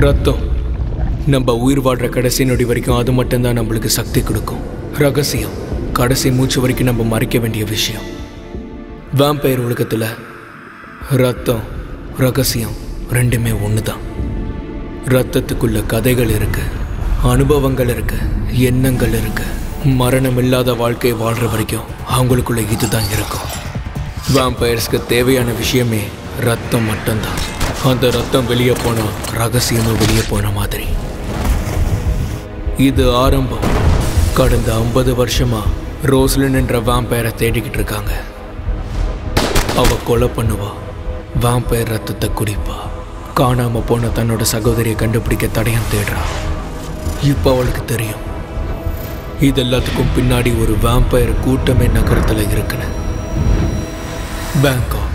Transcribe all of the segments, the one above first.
ரத்தம். நம்ம உயிர் வாழ்கிற கடைசி நொடி வரைக்கும் அது மட்டும்தான் நம்மளுக்கு சக்தி கொடுக்கும். ரகசியம். கடைசி மூச்சு வரைக்கும் நம்ம மறைக்க வேண்டிய விஷயம். வேம்பயர் உலகத்தில் ரத்தம் ரகசியம் ரெண்டுமே ஒன்று தான் ரத்தத்துக்குள்ள கதைகள் இருக்கு அனுபவங்கள் இருக்கு எண்ணங்கள் இருக்கு. மரணம் இல்லாத வாழ்க்கை வாழ்கிற வரைக்கும் அவங்களுக்குள்ள இதுதான் இருக்கும். வேம்பயர்ஸ்க்கு தேவையான விஷயமே ரத்தம் மட்டும்தான். அந்த ரத்தம் வெளியே போனா ரகசியமும் வெளியே போன மாதிரி. இது ஆரம்பம். கடந்த ஐம்பது வருஷமா ரோஸ்லின் என்ற வேம்பயரை தேடிக்கிட்டு இருக்காங்க. அவ கொலை பண்ணுவா. வேம்பயர் ரத்தத்தை குடிப்பா. காணாம போன தன்னோட சகோதரியை கண்டுபிடிக்க தடையம் தேடுறா. இப்போ அவளுக்கு தெரியும். இது எல்லாத்துக்கும் பின்னாடி ஒரு வேம்பயர் கூட்டமே நகரத்தில் இருக்குன்னு. பேங்காக்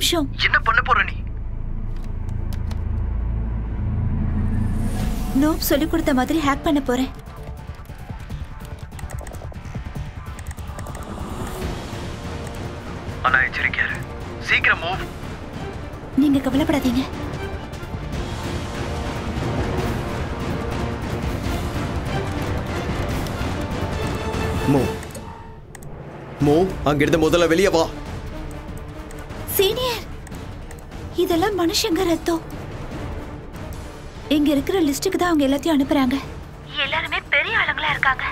நிமிஷம். என்ன பண்ண போற நீ? நோப் சொல்லி கொடுத்த மாதிரி ஹேக் பண்ண போறேன். ஆனா சீக்கிரம் மூவ் நீங்க கவலைப்படாதீங்க. மோ மோ அங்கிருந்து முதல்ல வெளியே வா. மனுஷங்க ரத்தம். இங்க இருக்கிற லிஸ்ட்டுக்கு தான் அவங்க எல்லாத்தையும் அனுப்புறாங்க. எல்லாருமே பெரிய ஆளுங்களா இருக்காங்க.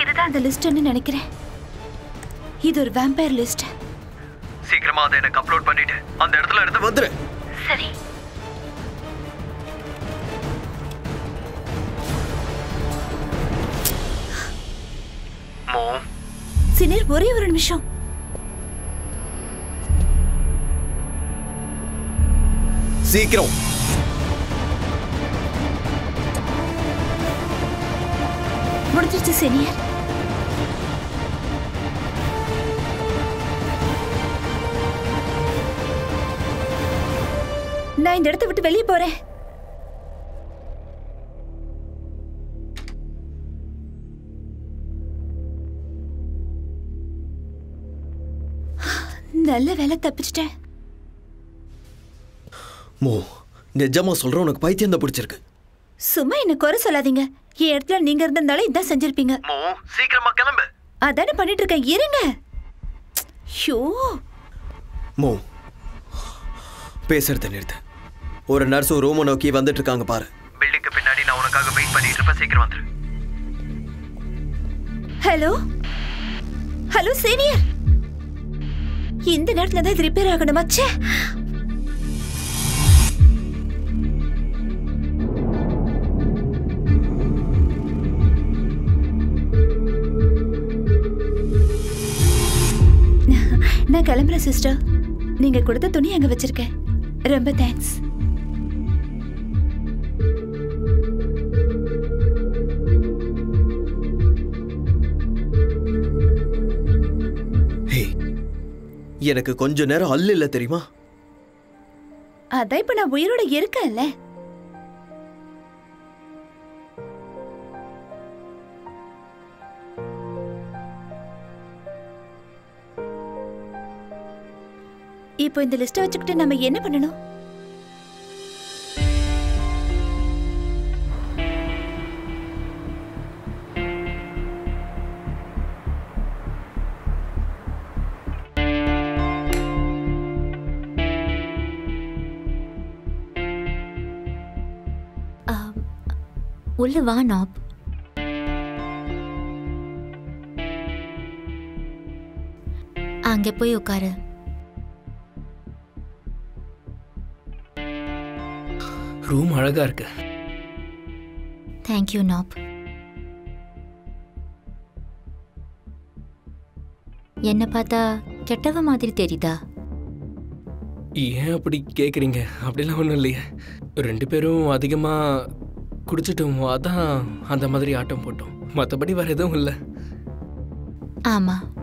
இதுதான் அந்த லிஸ்ட்னு நினைக்கிறேன். இது ஒரு வேம்பயர் லிஸ்ட் சீக்கிரமா அதை எனக்கு அப்லோட் பண்ணிட்டு அந்த இடத்துல இருந்து வந்துரு. சரி. மோ. சீனியர் ஒரே ஒரு நிமிஷம். சீக்கிரம். முடிஞ்சிருச்சு சீனியர். நான் இந்த இடத்தை விட்டு வெளியே போறேன். நல்ல வேலை தப்பிச்சிட்டேன். மோ நிஜமா சொல்றேன் உனக்கு பைத்தியம் தான் பிடிச்சிருக்கு. சும்மா என்ன குறை சொல்லாதீங்க. என் இடத்துல நீங்க இருந்திருந்தாலும் இதான் செஞ்சிருப்பீங்க. மோ சீக்கிரமா கிளம்பு. அதானே பண்ணிட்டு இருக்கேன் இருங்க. ஷோ. மோ பேசுறத நிறுத்து. ஒரு நர்ஸ் ஒரு ரூமை நோக்கி வந்துட்டு இருக்காங்க பாரு. பில்டிங்க்கு பின்னாடி நான் உனக்காக வெயிட் பண்ணிட்டு இருப்பேன் சீக்கிரம் வந்துரு. ஹலோ ஹலோ சீனியர் இந்த நேரத்துல தான் இது ரிப்பேர் ஆகணுமா? ச்சே. நான் கிளம்புறேன் சிஸ்டர் நீங்க கொடுத்த துணி அங்க வச்சிருக்கேன். ரொம்ப தேங்க்ஸ் எனக்கு கொஞ்ச நேரம் அல்ல இல்ல தெரியுமா? அதான் இப்ப நான் உயிரோட இருக்கேன்ல. இப்போ இந்த லிஸ்ட்டை வச்சுக்கிட்டு நம்ம என்ன பண்ணணும்? உள்ள வா நாப். அங்கே போய் உட்காரு. ரூம் அழகா இருக்கு. தேங்க்யூ நாப் என்ன பார்த்தா கெட்டவ மாதிரி தெரியுதா? ஏன் அப்படி கேட்குறீங்க அப்படிலாம் ஒன்றும் இல்லையே. ரெண்டு பேரும் அதிகமாக குடிச்சிட்டோம். அதான் அந்த மாதிரி ஆட்டம் போட்டோம். மற்றபடி வேறு எதுவும் இல்லை. ஆமா.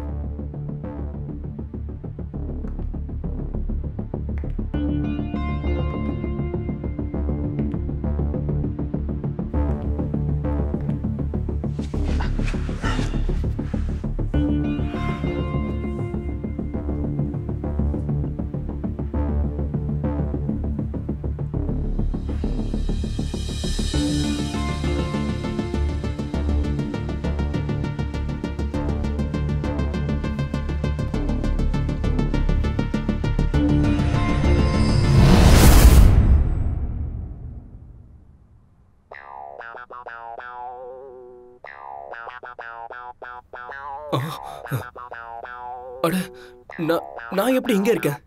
நான் எப்படி இங்கே இருக்கேன்?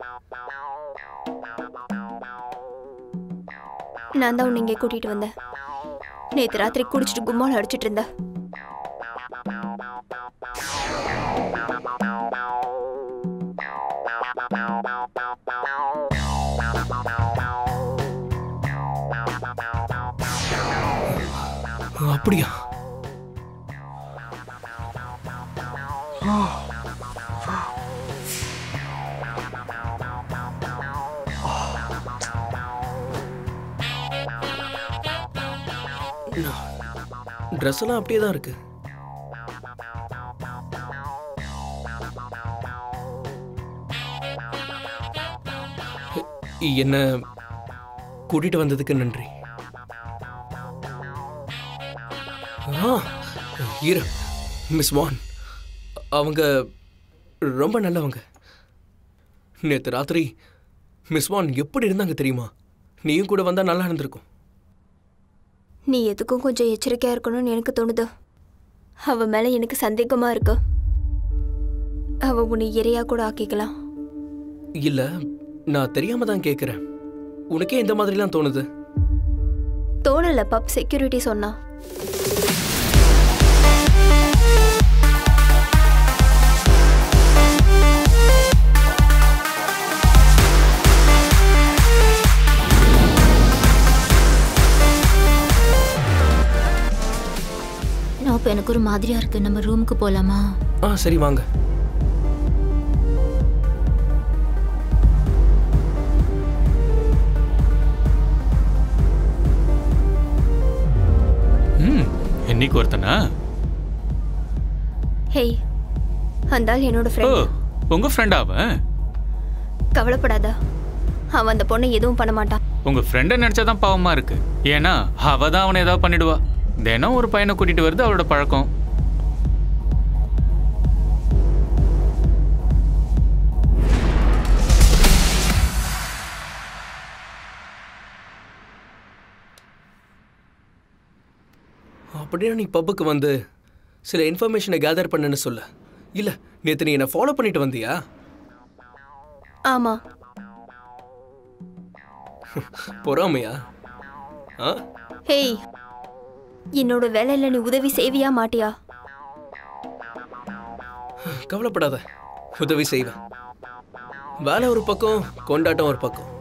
நான் தான் உன்னை இங்கே கூட்டிட்டு வந்தேன். நேத்து ராத்திரி குடிச்சிட்டு கும்மால அடிச்சிட்டு இருந்த அப்படியா? ட்ரெஸ் எல்லாம் அப்படியே தான் இருக்கு. என்ன கூட்டிட்டு வந்ததுக்கு நன்றி. இரு மிஸ் வான். அவங்க ரொம்ப நல்லவங்க. நேற்று ராத்திரி மிஸ் வான் எப்படி இருந்தாங்க தெரியுமா? நீயும் கூட வந்தால் நல்லா இருந்திருக்கும். நீ எதுக்கும் கொஞ்சம் எச்சரிக்கையா இருக்கணும்னு எனக்கு தோணுது. அவ மேல எனக்கு சந்தேகமா இருக்கு. அவ உன்னை இரையா கூட ஆக்கிக்கலாம். இல்லை நான் தெரியாம தான் கேட்குறேன் உனக்கே இந்த மாதிரிலாம் தோணுது? தோணல பப் செக்யூரிட்டி சொன்னா. நாப் எனக்கு ஒரு மாதிரியா இருக்கு. நம்ம ரூமுக்கு போலாமா? ஆ சரி வாங்க. ம் இன்னைக்கு ஒருத்தனா? ஹேய் அந்த ஆள் என்னோட ஓ ஃப்ரெண்ட் உங்க ஃப்ரெண்டா அவன்? கவலைப்படாத. அவன் அந்த பொண்ணை எதுவும் பண்ண மாட்டான். உங்க ஃப்ரெண்டை நினைச்சாதான் பாவமா இருக்கு. ஏன்னா அவ தான் அவனை ஏதாவது பண்ணிடுவா. தினம் ஒரு பையனை கூட்டிட்டு வருது அவளோட பழக்கம். அப்படியே நீ பப்புக்கு வந்து சில இன்ஃபர்மேஷனை கேதர் பண்ணுன்னு சொல்ல. இல்லை நேற்று நீ என்னை ஃபாலோ பண்ணிட்டு வந்தியா? ஆமா. பொறாமையா? ஆ? ஹேய் என்னோட வேலையில நீ உதவி செய்வியா மாட்டியா? கவலைப்படாத. உதவி செய்வேன் வேலை ஒரு பக்கம் கொண்டாட்டம் ஒரு பக்கம்.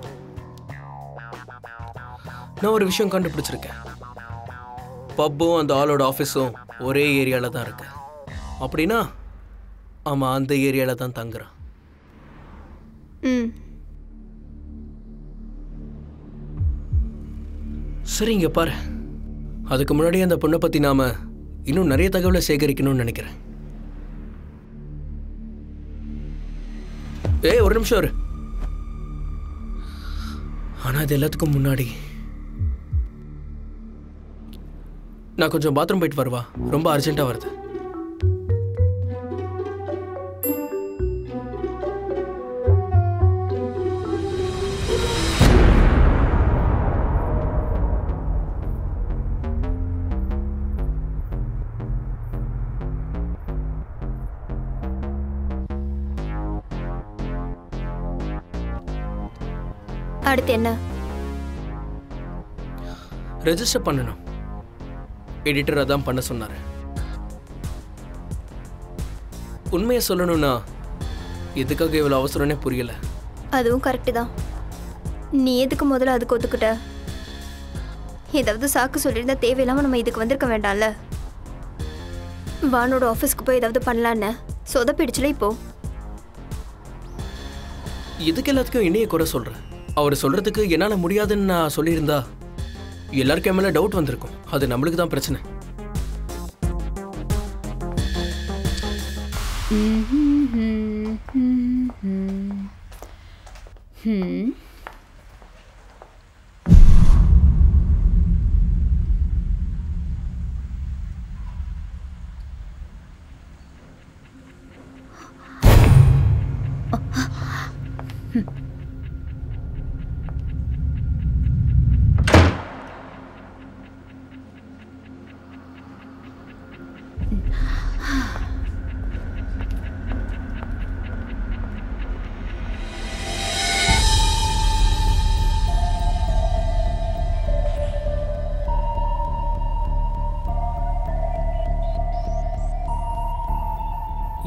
நான் ஒரு விஷயம் கண்டுபிடிச்சிருக்கேன். பப்பும் அந்த ஆளோட ஆஃபீஸும் ஒரே ஏரியாவில் தான் இருக்கு. அப்படின்னா ஆமாம் அந்த ஏரியாவில் தான் தங்குறான். ம். சரி இங்க பாரு. அதுக்கு முன்னாடி அந்த பொண்ணை பற்றி நாம இன்னும் நிறைய தகவலை சேகரிக்கணும்னு நினைக்கிறேன். ஏய் ஒரு நிமிஷம் ஒரு ஆனால் இது எல்லாத்துக்கும் முன்னாடி நான் கொஞ்சம் பாத்ரூம் போயிட்டு வருவா? ரொம்ப அர்ஜென்ட்டாக வருது. அடுத்து என்ன? ரெஜிஸ்டர் பண்ணணும். எடிட்டர் அதான் பண்ண சொன்னாரு. உண்மையை சொல்லணும்னா எதுக்காக இவ்வளோ அவசரம்னே புரியல. அதுவும் கரெக்டு தான். நீ எதுக்கு முதல்ல அதுக்கு ஒத்துக்கிட்ட? ஏதாவது சாக்கு சொல்லியிருந்தா தேவையில்லாம நம்ம இதுக்கு வந்திருக்க வேண்டாம்ல. வானோட ஆஃபீஸ்க்கு போய் ஏதாவது பண்ணலான்னு. சொதப்பிடுச்சுல இப்போ. இதுக்கு எல்லாத்துக்கும் என்னைய குறை சொல்றேன் அவர் சொல்றதுக்கு என்னால் முடியாதுன்னு நான் சொல்லியிருந்தா எல்லாருக்கும் மேலே டவுட் வந்திருக்கும். அது நம்மளுக்கு தான் பிரச்சனை.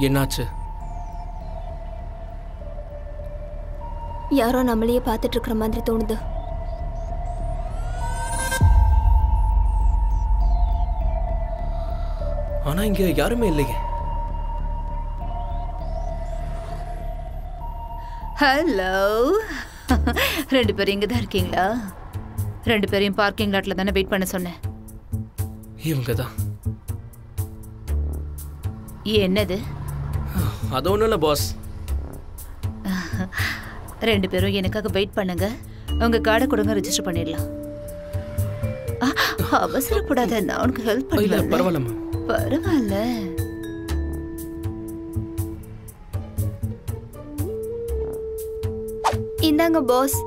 என்னாச்சு? யாரோ நம்மளையே பார்த்துட்டு இருக்கிற மாதிரி தோணுது. ஆனா இங்க யாருமே இல்லையே. ஹலோ ரெண்டு பேரும் இங்கே தான் இருக்கீங்களா? ரெண்டு பேரையும் பார்க்கிங் லாட்ல தானே வெயிட் பண்ண சொன்னேன். இவங்க தான் என்னது? அது ஒன்றும் இல்லை பாஸ் ரெண்டு பேரும் எனக்காக வெயிட் பண்ணுங்க. உங்க கார்டை கொடுங்க ரெஜிஸ்டர் பண்ணிடலாம். அவசரப்படாத நான் உனக்கு ஹெல்ப் இல்ல பண்ணுவேன் பரவாயில்லம்மா. பரவாயில்ல. இந்தாங்க பாஸ்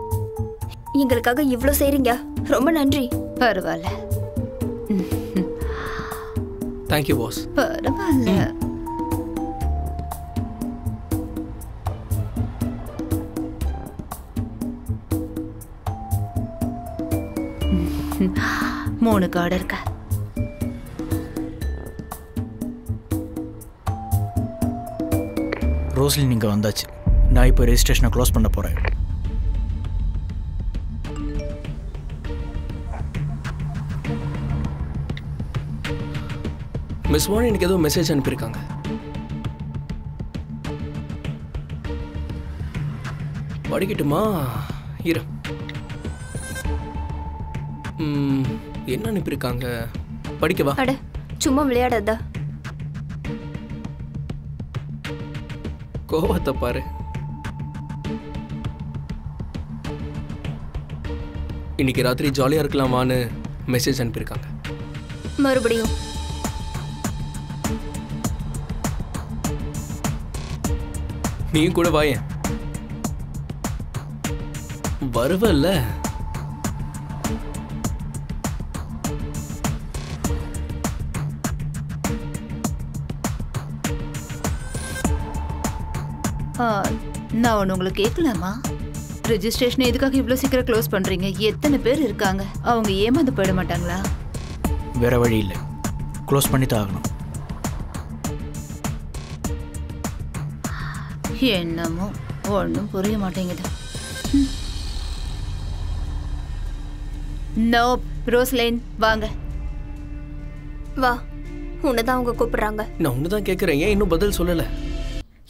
எங்களுக்காக இவ்வளோ செய்றீங்க. ரொம்ப நன்றி. பரவாயில்ல. தேங்க்யூ பாஸ் பரவாயில்ல. மூணு கார்டு இருக்கு? ரோஸ்லின் இங்கே வந்தாச்சு. நான் இப்போ ரெஜிஸ்ட்ரேஷனை க்ளோஸ் பண்ண போகிறேன் மிஸ் வாணி எனக்கு ஏதோ மெசேஜ் அனுப்பியிருக்காங்க. படிக்கட்டுமா? இரு. என்ன அனுப்பியிருக்காங்க? படிக்கவா அட சும்மா விளையாடாதா? கோவத்தை பாரு. இன்னைக்கு ராத்திரி ஜாலியாக இருக்கலாமான்னு மெசேஜ் அனுப்பியிருக்காங்க. மறுபடியும். நீயும் கூட வாயேன். வருவல்ல. நான் ஒன்று உங்களுக்கு கேட்கலாமா ரெஜிஸ்ட்ரேஷன் எதுக்காக இவ்வளோ சீக்கிரம் க்ளோஸ் பண்ணுறீங்க எத்தனை பேர் இருக்காங்க? அவங்க ஏமாந்து போயிட மாட்டாங்களா? வேற வழி இல்லை. க்ளோஸ் பண்ணி தான் ஆகணும். என்னமோ ஒன்றும் புரிய மாட்டேங்குது. நோ ரோஸ்லைன் வாங்க. வா. உன்னை தான் அவங்க கூப்பிடுறாங்க. நான் ஒன்று தான் கேட்குறேன் ஏன் இன்னும் பதில் சொல்லலை?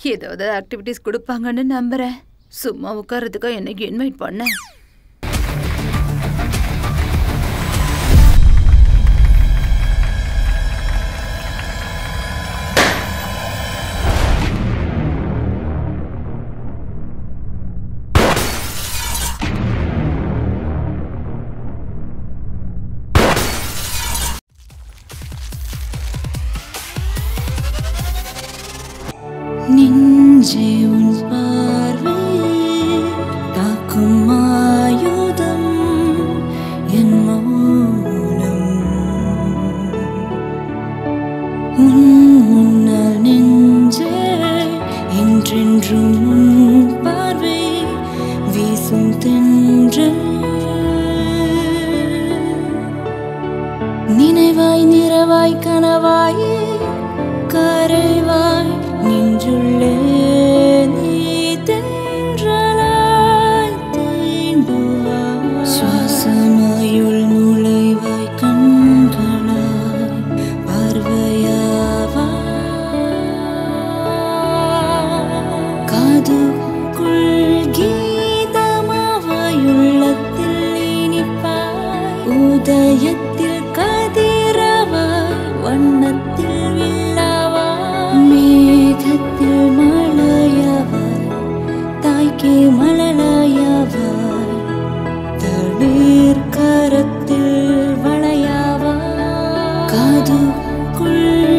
ஏதாவது ஆக்டிவிட்டீஸ் கொடுப்பாங்கன்னு நம்புறேன். சும்மா உட்கார்றதுக்கா என்னைக்கு இன்வைட் பண்ண? 동굴